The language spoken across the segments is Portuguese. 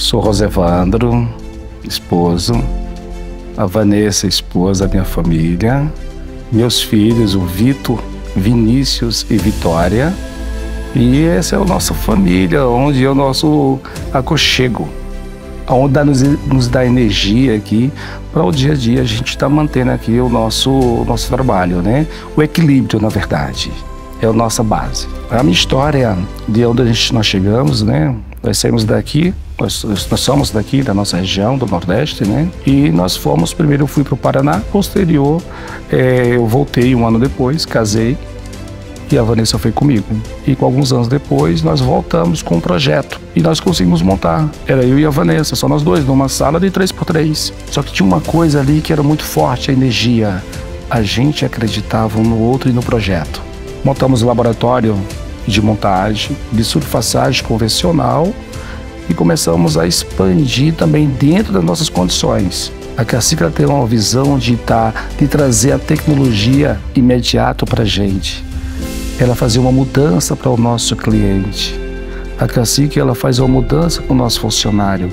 Sou Rosevandro, esposo. A Vanessa, esposa minha família. Meus filhos, o Vitor, Vinícius e Vitória. E essa é a nossa família, onde é o nosso aconchego, onde nos, nos dá energia aqui para o dia a dia a gente estar tá mantendo aqui o nosso, nosso trabalho, né? O equilíbrio, na verdade, é a nossa base. A minha história de onde a gente, nós chegamos, né? Nós saímos daqui, nós, nós, somos daqui da nossa região, do Nordeste, né? E nós fomos, primeiro eu fui para o Paraná, posterior é, eu voltei um ano depois, casei e a Vanessa foi comigo. E com alguns anos depois, nós voltamos com um projeto e nós conseguimos montar. Era eu e a Vanessa, só nós dois, numa sala de 3x3. Só que tinha uma coisa ali que era muito forte, a energia. A gente acreditava um no outro e no projeto. Montamos o laboratório de montagem, de surfaçagem convencional e começamos a expandir também dentro das nossas condições. A Cacicla tem uma visão de, tá, de trazer a tecnologia imediato para a gente ela fazia uma mudança para o nosso cliente. A Cacique ela faz uma mudança para o nosso funcionário.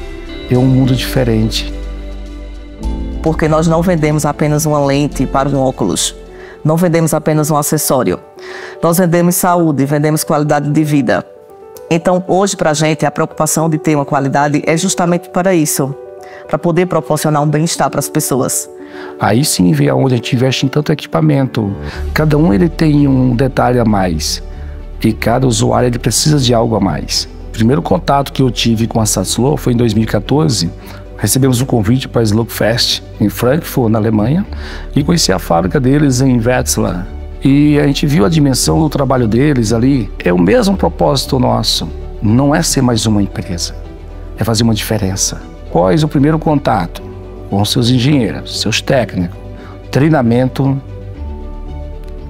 É um mundo diferente. Porque nós não vendemos apenas uma lente para um óculos. Não vendemos apenas um acessório. Nós vendemos saúde, vendemos qualidade de vida. Então, hoje, para a gente, a preocupação de ter uma qualidade é justamente para isso para poder proporcionar um bem-estar para as pessoas. Aí sim vê aonde a gente investe em tanto equipamento. Cada um ele tem um detalhe a mais. E cada usuário ele precisa de algo a mais. O primeiro contato que eu tive com a Satslow foi em 2014. Recebemos um convite para a Slow Fest em Frankfurt, na Alemanha, e conheci a fábrica deles em Wetzlar. E a gente viu a dimensão do trabalho deles ali. É o mesmo propósito nosso. Não é ser mais uma empresa, é fazer uma diferença. Após o primeiro contato com seus engenheiros, seus técnicos, treinamento,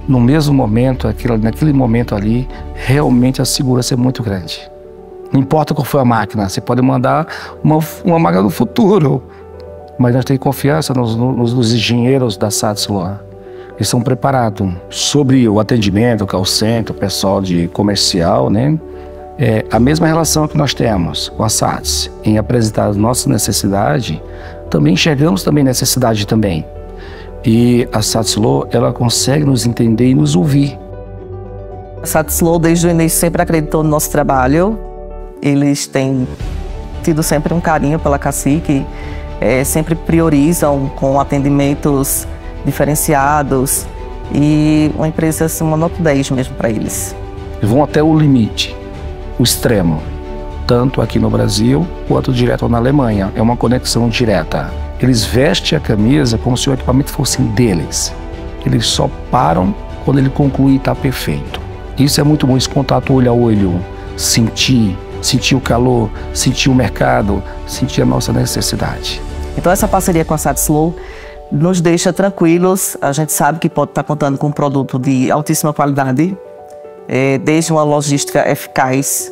no mesmo momento, naquele momento ali, realmente a segurança é muito grande. Não importa qual foi a máquina, você pode mandar uma, uma máquina do futuro, mas nós temos confiança nos, nos, nos engenheiros da Satsloan. Eles são preparados sobre o atendimento, o call o pessoal de comercial, né? É, a mesma relação que nós temos com a SATS em apresentar nossa necessidade, também enxergamos também necessidade também. E a SATSLO, ela consegue nos entender e nos ouvir. A SATSLO, desde o início, sempre acreditou no nosso trabalho. Eles têm tido sempre um carinho pela cacique, é, sempre priorizam com atendimentos diferenciados e uma empresa, assim, uma nota 10 mesmo para eles. Vão até o limite o extremo, tanto aqui no Brasil quanto direto na Alemanha. É uma conexão direta. Eles vestem a camisa como se o equipamento fosse deles. Eles só param quando ele conclui e está perfeito. Isso é muito bom, esse contato olho a olho, sentir, sentir o calor, sentir o mercado, sentir a nossa necessidade. Então essa parceria com a Satslow nos deixa tranquilos. A gente sabe que pode estar contando com um produto de altíssima qualidade, é, desde uma logística eficaz,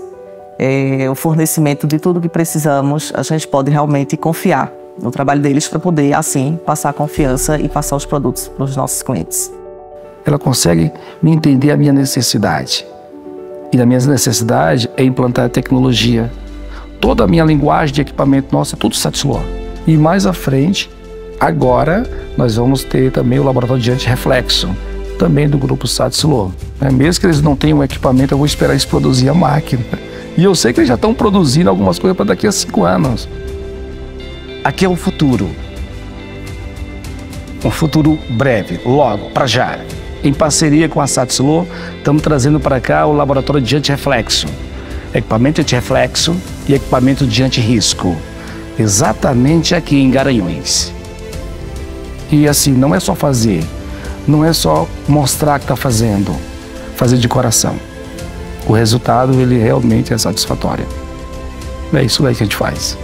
é, o fornecimento de tudo que precisamos, a gente pode realmente confiar no trabalho deles para poder, assim, passar confiança e passar os produtos para os nossos clientes. Ela consegue me entender a minha necessidade. E a minha necessidade é implantar a tecnologia. Toda a minha linguagem de equipamento nossa é tudo Satisloa. E mais à frente, agora, nós vamos ter também o laboratório de antirreflexo, também do grupo Satslo. Né? Mesmo que eles não tenham equipamento, eu vou esperar eles produzir a máquina. E eu sei que eles já estão produzindo algumas coisas para daqui a cinco anos. Aqui é o futuro. Um futuro breve, logo, para já. Em parceria com a Satslo, estamos trazendo para cá o laboratório de antirreflexo. Equipamento de antirreflexo e equipamento de antirrisco. Exatamente aqui em Garanhuns. E assim, não é só fazer, não é só mostrar que está fazendo, fazer de coração. O resultado, ele realmente é satisfatório. É isso aí que a gente faz.